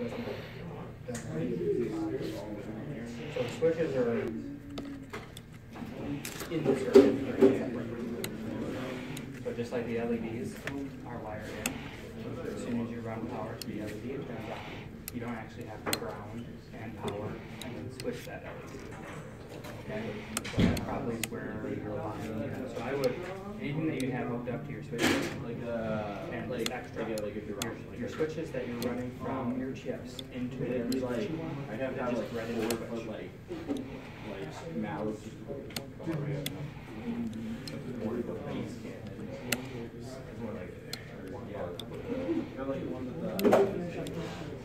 it doesn't. So switches are in the circuit. So just like the LEDs are wired in, as soon as you run power to the LED, it turns on. You don't actually have to ground and power and then switch that LED. That probably is where your line, so I would, anything that you have hooked up to your switches, Like, uh, and like, extra, like, if you're your, running, like your switches that you're running from your chips into the It'd like, switch you want, I'd have to have like ready four to foot switch. like, like mouse. More of a base kit. It's more like one part. Kind of like the one that the